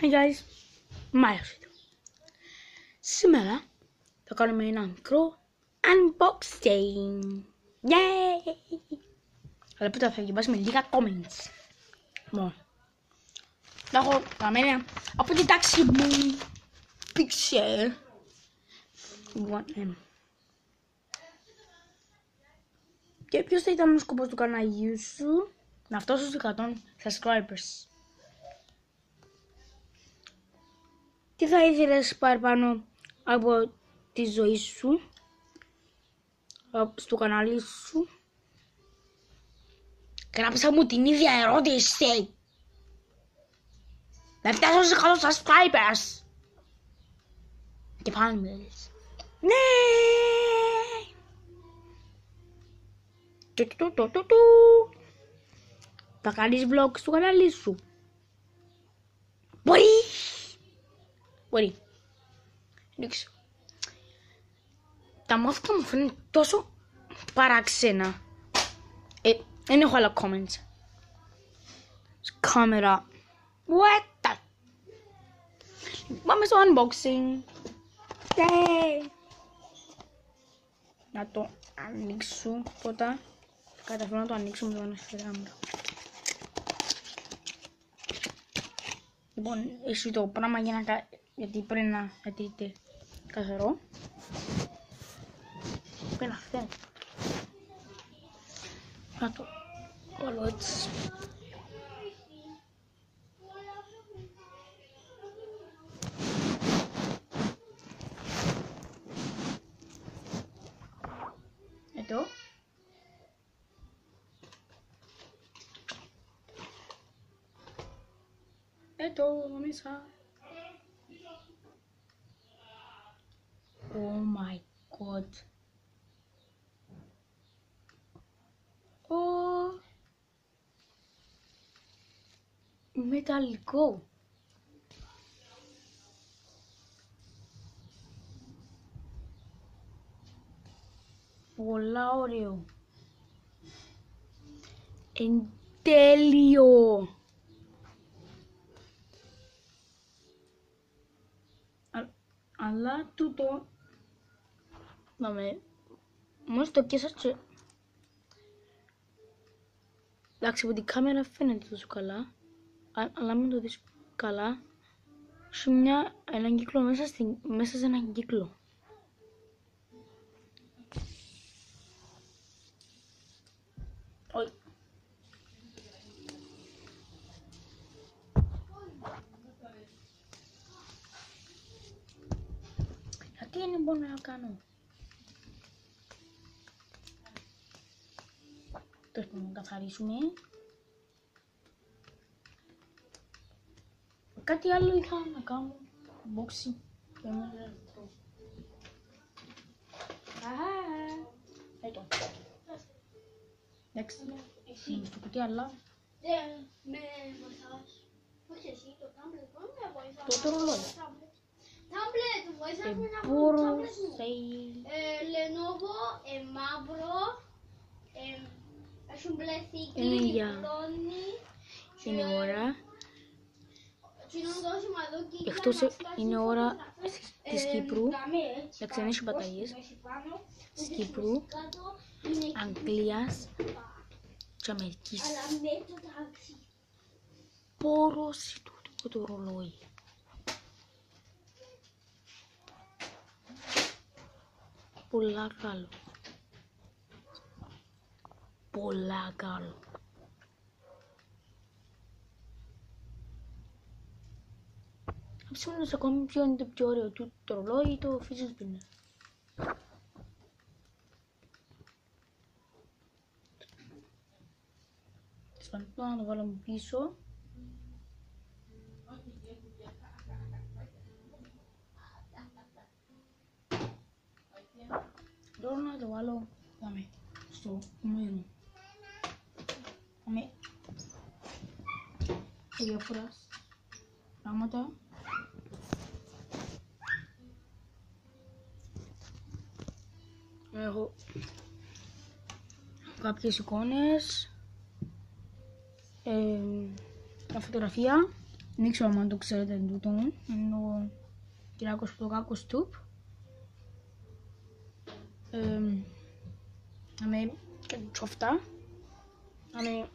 Hi guys, Μάιος εδώ. Σήμερα θα κάνουμε ένα μικρό unboxing. Yay! Αλλά πρώτα θα διαβάσουμε λίγα comments. Μόνο. Τα έχω καμένα από την τάξη μου. Pixel. Λοιπόν, εμ. Και ποιος θα ήταν ο σκοπός του καναλιού σου; Να φτάσει στους 100 subscribers. Τι θα ήθελες παραπάνω από τη ζωή σου, στο κανάλι σου; Γράψα μου την ίδια ερώτηση. Να φτάσω σε 100 subscribers. Και πάλι μου λες. Ναι! Του, του, του, του, του. Θα κάνεις vlog στο κανάλι σου. Μπορεί! Μπορεί. Ρίξω. Τα μάθηκα μου φαίνουν τόσο παράξενα. Ε, δεν έχω άλλα comments. Κάμερα. What the... Πάμε στο unboxing. Yay! Να το ανοίξω πρώτα. Καταφέρω να το ανοίξω με το αναφερά μου. Λοιπόν, εσύ το πράγμα για να κα... γιατί πρέπει να κρατείτε καθαρό. Πρέπει να φαίνεται. Να το βάλω έτσι. Εδώ. Εδώ μέσα. Μεταλλικό. Πολλά ωραίο. Εν τέλειο. Αλλά τούτο να με μόλις το κέσατσε εντάξει από την κάμερα φαίνεται τόσο καλά αλλά μην το δεις καλά σου μια έναν κύκλο μέσα, στην, μέσα σε έναν κύκλο Όχι. Τι είναι μπορώ να κάνω; Το να καθαρίσουμε. Κάτι άλλο είχα να κάνω. Boxing. Έτω. Εντάξει. Στο κουτί αλλά. Δεν με βοηθάς. Όχι εσύ, το τάμπλετ μπορεί να με βοηθάς. Το το ρολόι. Τάμπλετ, βοηθάς με να βρω Μπορώ. τάμπλετ μου. Ε, Lenovo, ε, μαύρο, ε, έχουν μπλε θήκη, Είναι για- διπλώνει. Είναι ώρα. Κοινό το σημαδούκι για Εκτός να ε- φτάσει είναι στο ώρα καθαρό. της Ε, Κύπρου. γραμμή, έτσι, να ξαναίσχει πάνω, μπαταρίες. όχι, μέση πάνω, Της όχι, Κύπρου, μέση κάτω, είναι εκεί. Αγγλίας και Αμερικής. Αλλά με το τάξη. Πόρος τούτο το ρολόι. Πολλά καλό. Πολλά καλό. Ψάχνω ακόμη ποιο είναι το πιο ωραίο του το ρολόι ή το fidget spinner. Σπαντώ να το βάλω πίσω. Τώρα να το βάλω πάμε, στο μέρο. Πάμε σε διάφορα πράγματα. Έχω κάποιες εικόνες, ε, μια φωτογραφία Δεν ξέρω αν το ξέρετε τούτο. Είναι ο Κυράκος Πλοκάκος Τουπ. Αμε και τσοφτά. Αμε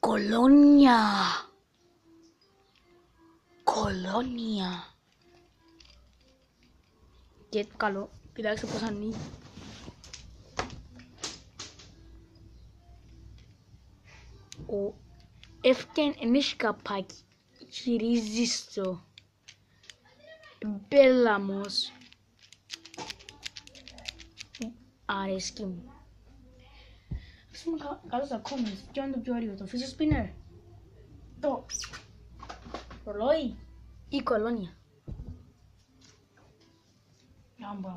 κολόνια. Κολόνια. Και καλό. O dakika bakalım iyi. O Efken Enişka Pak Kirisisto Belamos Areskim Aslında galera, como John do Pior eu fiz o spinner. Do Roloi e Colônia. Για να μπορώ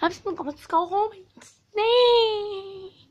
να Αφήσουμε κάτω στα comments. Ναι.